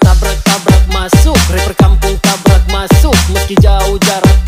Tabrak tabrak masuk, rapper kampung tabrak masuk. Meski jauh jarak.